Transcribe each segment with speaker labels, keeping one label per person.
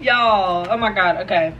Speaker 1: Y'all, oh my god, okay.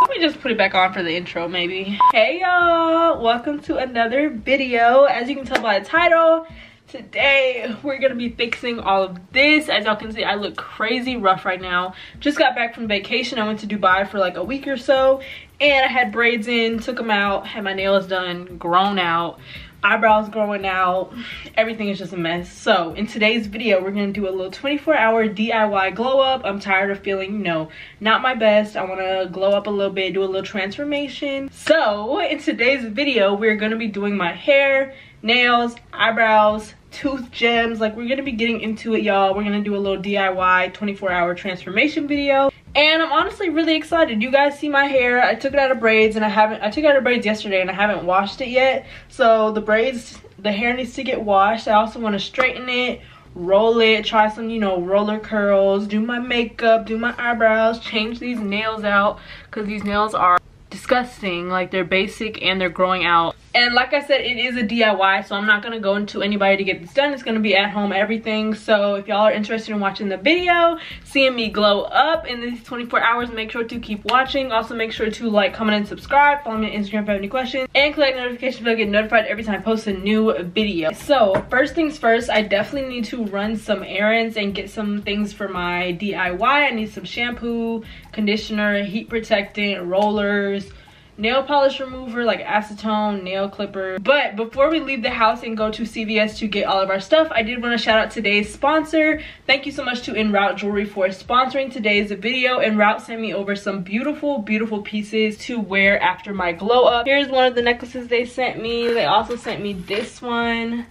Speaker 1: Let me just put it back on for the intro maybe. Hey y'all, welcome to another video. As you can tell by the title, today we're gonna be fixing all of this. As y'all can see i look crazy rough right now. Just got back from vacation. I went to dubai for like a week or so and i had braids in took them out had my nails done grown out eyebrows growing out. Everything is just a mess. So in today's video we're gonna do a little 24 hour diy glow up i'm tired of feeling you know not my best. I want to glow up a little bit do a little transformation. So in today's video we're gonna be doing my hair nails eyebrows tooth gems. Like we're gonna be getting into it y'all. We're gonna do a little diy 24 hour transformation video. And i'm honestly really excited. You guys see my hair. I took it out of braids and i haven't i took it out of braids yesterday and i haven't washed it yet. So the braids the hair needs to get washed. I also want to straighten it roll it try some you know roller curls do my makeup do my eyebrows change these nails out because these nails are disgusting. Like they're basic and they're growing out and like i said it is a diy so i'm not to go into anybody to get this done. It's to be at home everything. So if y'all are interested in watching the video seeing me glow up in these 24 hours make sure to keep watching. Also make sure to like comment and subscribe. Follow me on instagram if you have any questions. And click that notification bell to get notified every time i post a new video. So first things first i definitely need to run some errands and get some things for my diy i need some shampoo conditioner heat protectant rollers nail polish remover like acetone nail clipper. But before we leave the house and go to cvs to get all of our stuff i did want to shout out today's sponsor. Thank you so much to en route jewelry for sponsoring today's video. En route sent me over some beautiful beautiful pieces to wear after my glow up. Here's one of the necklaces they sent me. They also sent me this one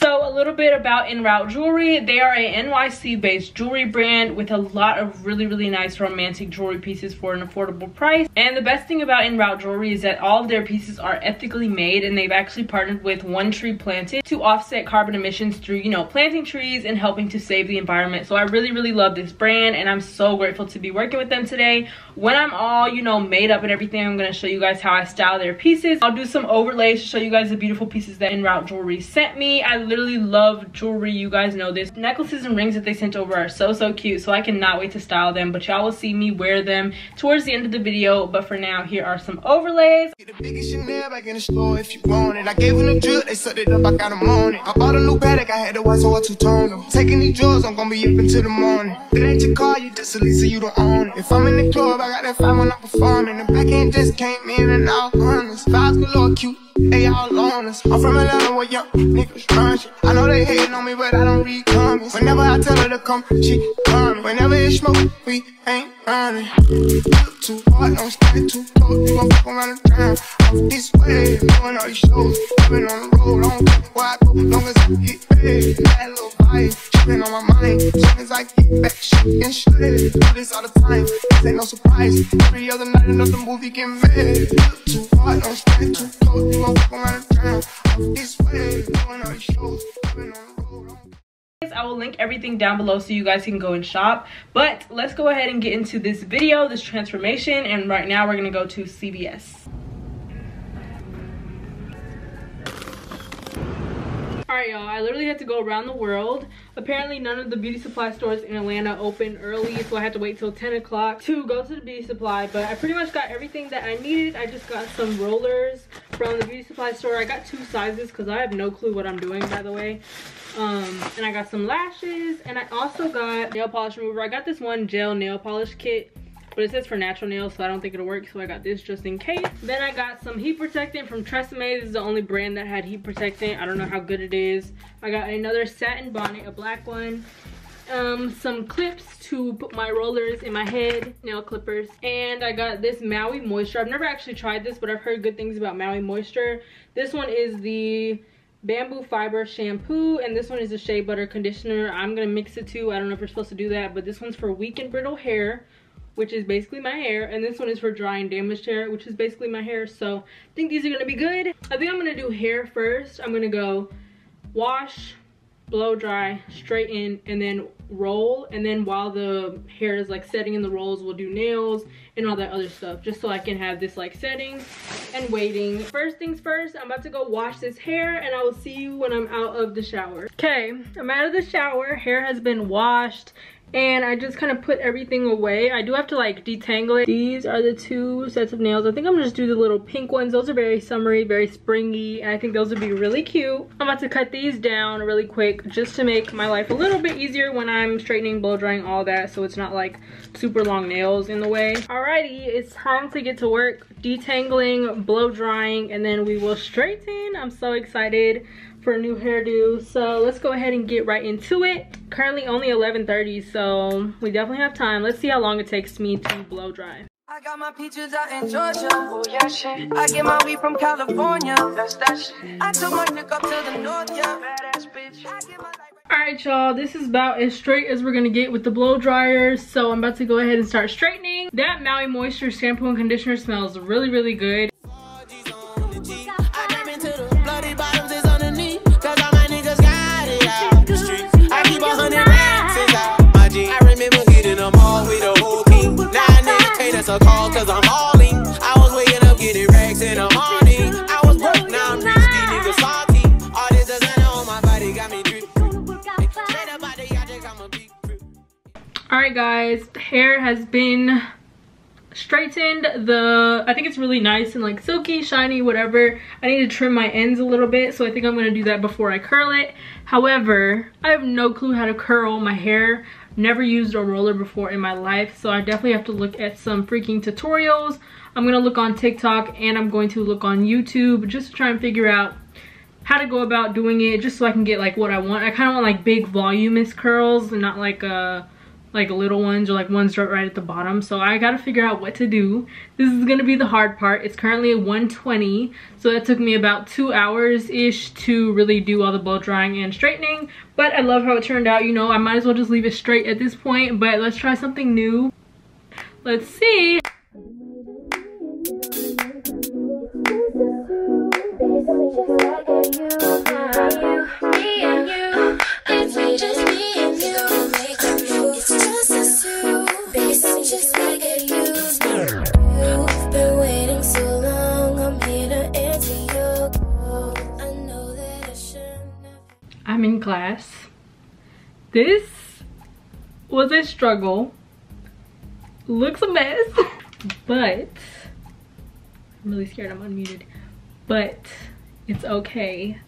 Speaker 1: so a little bit about En Route Jewelry. They are a NYC based jewelry brand with a lot of really, really nice romantic jewelry pieces for an affordable price. And the best thing about En Route Jewelry is that all of their pieces are ethically made and they've actually partnered with One Tree Planted to offset carbon emissions through, you know, planting trees and helping to save the environment. So I really, really love this brand and I'm so grateful to be working with them today. When I'm all, you know, made up and everything, I'm going to show you guys how I style their pieces. I'll do some overlays to show you guys the beautiful pieces that En Route Jewelry sent me. I literally love jewelry you guys know this necklaces and rings that they sent over are so so cute so i cannot wait to style them but y'all will see me wear them towards the end of the video but for now here are some overlays if you want it. I gave drip, they it up, I got. I bought a new I had to watch so I. Taking these I'm gonna be up until the morning. Car, you you don't own. If I'm in the club, I got that fine when I'm performing. The back end just came in and out, honest. Vibes galore, cute. They all on us. I'm from Atlanta where young niggas run shit. I know they hating on me, but I don't read comments. Whenever I tell her to come, she coming. Whenever it's smoke, we ain't running. Look too hard, don't stand too close. You gon' fuck around and drown. Off this way, doing all these shows. I've been on the road, I don't care where I go. Long as I get paid, that little vibe. Tripping on my mind. As I get back, shit and shit. Do this all the time. This ain't no surprise. Every other night, another movie get made. Look too hard, don't stand too close. You fuck around and drown. Off this way, doing all shows. Been on the road. I will link everything down below so you guys can go and shop. But let's go ahead and get into this video, this transformation. And right now we're gonna go to CVS. Alright y'all, I literally had to go around the world. Apparently none of the beauty supply stores in Atlanta open early, so I had to wait till 10 o'clock to go to the beauty supply. But I pretty much got everything that I needed. I just got some rollers from the beauty supply store. I got two sizes because I have no clue what I'm doing by the way um and i got some lashes and i also got nail polish remover i got this one gel nail polish kit but it says for natural nails so i don't think it'll work so i got this just in case. Then i got some heat protectant from tresemme this is the only brand that had heat protectant. I don't know how good it is. I got another satin bonnet a black one um some clips to put my rollers in my head nail clippers and i got this maui moisture. I've never actually tried this but i've heard good things about maui moisture. This one is the bamboo fiber shampoo and this one is a shea butter conditioner. I'm gonna mix the two. I don't know if you're supposed to do that but this one's for weak and brittle hair which is basically my hair and this one is for dry and damaged hair which is basically my hair so i think these are gonna be good i think i'm gonna do hair first i'm gonna go wash blow dry straighten and then roll and then while the hair is like setting in the rolls we'll do nails and all that other stuff just so I can have this like setting and waiting. First things first, I'm about to go wash this hair and I will see you when I'm out of the shower. Okay, I'm out of the shower. Hair has been washed and I just kind of put everything away. I do have to like detangle it. These are the two sets of nails. I think I'm gonna just do the little pink ones. Those are very summery, very springy, and I think those would be really cute. I'm about to cut these down really quick just to make my life a little bit easier when I'm straightening, blow drying, all that, so it's not like super long nails in the way. Alrighty, it's time to get to work detangling, blow drying, and then we will straighten. I'm so excited for a new hairdo so let's go ahead and get right into it currently only 11:30, so we definitely have time let's see how long it takes me to blow dry I got my peaches out in Georgia. Oh yeah, shit. I get my weed from California. That's that shit. I took my dick up to the north, yeah. Badass bitch. All right, y'all. This is about as straight as we're gonna get with the blow dryers. So I'm about to go ahead and start straightening. That Maui Moisture shampoo and conditioner smells really, really good. A call cause I'm balling. I was waking up getting racks in the morning. I was broke, now I'm rich, these niggas salty. All this designer on my body got me drip. Alright guys, hair has been straightened the i think it's really nice and like silky shiny whatever. I need to trim my ends a little bit so i think i'm going to do that before i curl it. However i have no clue how to curl my hair. Never used a roller before in my life so i definitely have to look at some freaking tutorials. I'm gonna look on tiktok and i'm going to look on youtube just to try and figure out how to go about doing it just so i can get like what i want. I kind of want like big voluminous curls and not like uh like little ones or like ones right at the bottom. So i gotta figure out what to do. This is gonna be the hard part. It's currently 120 so it took me about two hours ish to really do all the blow drying and straightening. But i love how it turned out you know? I might as well just leave it straight at this point but let's try something new. Let's see class. This was a struggle. Looks a mess, but I'm really scared I'm unmuted. But it's okay.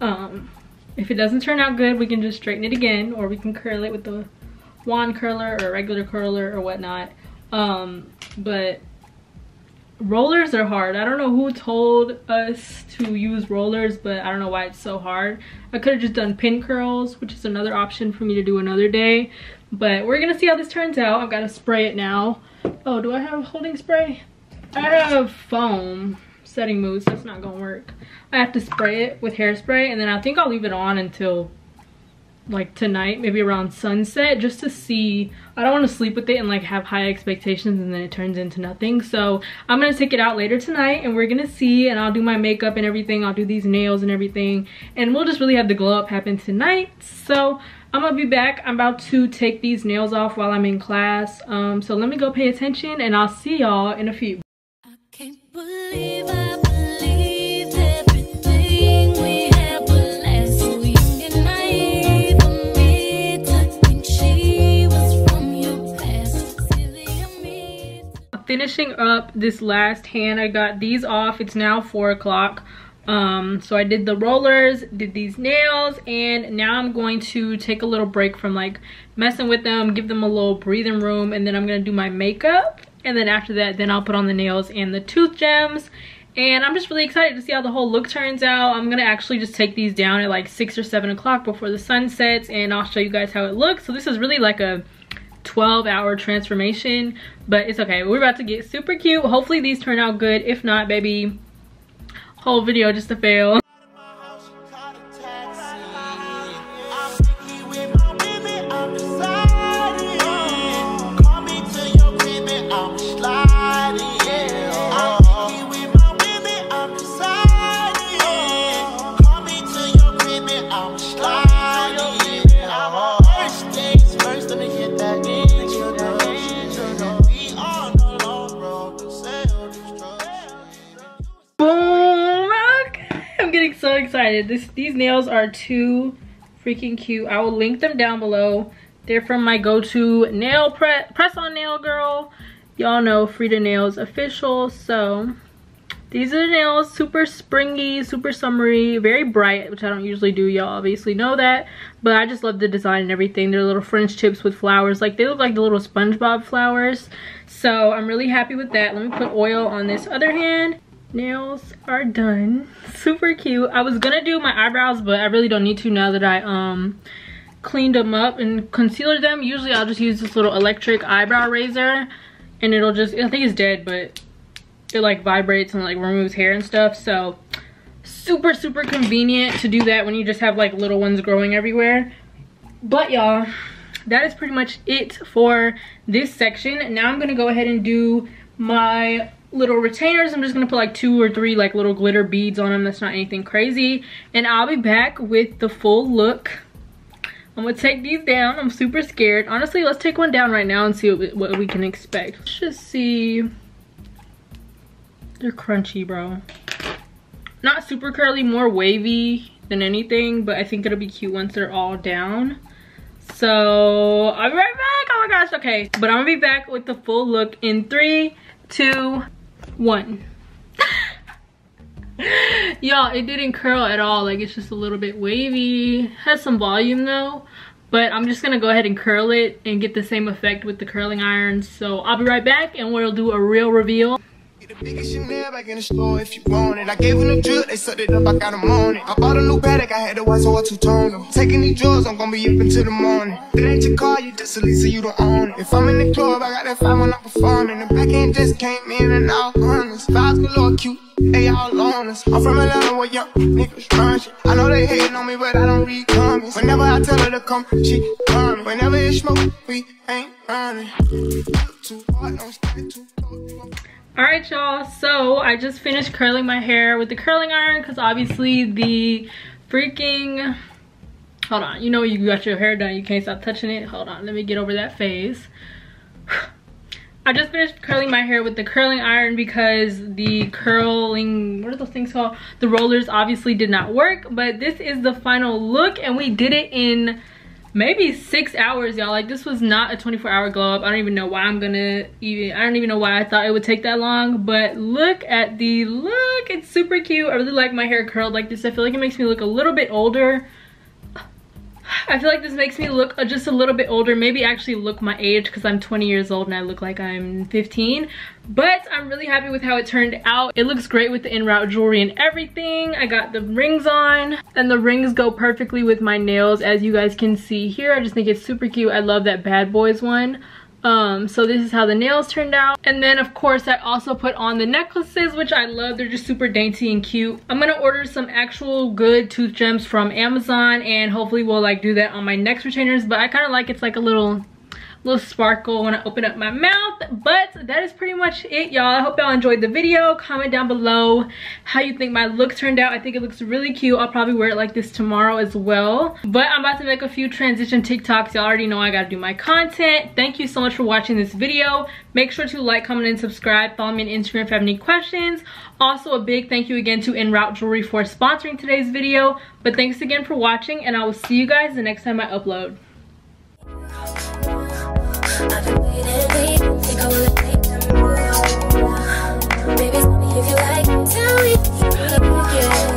Speaker 1: Um, if it doesn't turn out good, we can just straighten it again or we can curl it with the wand curler or regular curler or whatnot. Um, but rollers are hard. I don't know who told us to use rollers but i don't know why it's so hard. I could have just done pin curls which is another option for me to do another day but we're gonna see how this turns out. I've got to spray it now. Oh do i have holding spray? I have foam setting mousse that's not gonna work. I have to spray it with hairspray and then i think i'll leave it on until like tonight maybe around sunset just to see. I don't want to sleep with it and like have high expectations and then it turns into nothing. So i'm gonna take it out later tonight and we're gonna see and i'll do my makeup and everything. I'll do these nails and everything. And we'll just really have the glow up happen tonight. So i'm gonna be back. I'm about to take these nails off while i'm in class. Um so let me go pay attention and i'll see y'all in a few finishing up this last hand i got these off. It's now four o'clock. Um so i did the rollers did these nails and now i'm going to take a little break from like messing with them give them a little breathing room and then i'm gonna do my makeup. And then after that then i'll put on the nails and the tooth gems. And i'm just really excited to see how the whole look turns out. I'm gonna actually just take these down at like six or seven o'clock before the sun sets and i'll show you guys how it looks. So this is really like a 12 hour transformation but it's okay. We're about to get super cute. Hopefully these turn out good. If not baby whole video just to fail excited. This These nails are too freaking cute. I will link them down below. They're from my go-to nail pre press-on nail girl. Y'all know Frida Nails official. So these are the nails, super springy, super summery, very bright, which I don't usually do. Y'all obviously know that. But I just love the design and everything. They're little French tips with flowers. Like they look like the little SpongeBob flowers. So I'm really happy with that. Let me put oil on this other hand nails are done. Super cute. I was gonna do my eyebrows but i really don't need to now that i um cleaned them up and concealer them. Usually i'll just use this little electric eyebrow razor and it'll just i think it's dead but it like vibrates and like removes hair and stuff. So super super convenient to do that when you just have like little ones growing everywhere. But y'all that is pretty much it for this section. Now i'm gonna go ahead and do my little retainers. I'm just gonna put like two or three like little glitter beads on them that's not anything crazy. And i'll be back with the full look. I'm gonna take these down. I'm super scared. Honestly let's take one down right now and see what, what we can expect. Let's just see. They're crunchy bro. Not super curly more wavy than anything but i think it'll be cute once they're all down. So i'll be right back. Oh my gosh. Okay. But i'm gonna be back with the full look in three two one. Y'all it didn't curl at all. Like it's just a little bit wavy. Has some volume though. But i'm just gonna go ahead and curl it and get the same effect with the curling iron. so i'll be right back and we'll do a real reveal the biggest Chanel back in the store if you want it. I gave them the drip, they sucked it up, I got them on it. I bought a new Patek, I had to watch so I two-tone them. Taking these drugs, I'm gonna be up until the morning. It ain't your car, you just a lease, so you don't own it. If I'm in the club, I got that five when I'm performing. The back end just came in and out honest. Vibes galore, cute. They all on us. I'm from Atlanta where young niggas run shit. I know they hating on me, but I don't read comments. Whenever I tell her to come, she coming. Whenever it's smoke, we ain't running. Too hard, don't stay too cold all right y'all. So i just finished curling my hair with the curling iron because obviously the freaking hold on. You know you got your hair done you can't stop touching it? Hold on. Let me get over that phase. I just finished curling my hair with the curling iron because the curling what are those things called? The rollers obviously did not work but this is the final look and we did it in maybe six hours y'all. Like this was not a 24 hour glow up i don't even know why i'm gonna even i don't even know why i thought it would take that long but look at the look it's super cute. I really like my hair curled like this. I feel like it makes me look a little bit older I feel like this makes me look just a little bit older, maybe actually look my age because I'm 20 years old and I look like I'm 15. But I'm really happy with how it turned out. It looks great with the en route jewelry and everything. I got the rings on and the rings go perfectly with my nails as you guys can see here. I just think it's super cute. I love that bad boys one um so this is how the nails turned out. And then of course i also put on the necklaces which i love. They're just super dainty and cute. I'm gonna order some actual good tooth gems from amazon and hopefully we'll like do that on my next retainers but i kind of like it's like a little little sparkle when I open up my mouth. But that is pretty much it, y'all. I hope y'all enjoyed the video. Comment down below how you think my look turned out. I think it looks really cute. I'll probably wear it like this tomorrow as well. But I'm about to make a few transition TikToks. Y'all already know I gotta do my content. Thank you so much for watching this video. Make sure to like, comment, and subscribe. Follow me on Instagram if you have any questions. Also, a big thank you again to En Route Jewelry for sponsoring today's video. But thanks again for watching, and I will see you guys the next time I upload. I've been waiting, waiting, think I will make them move. Baby, tell me if you like, tell me.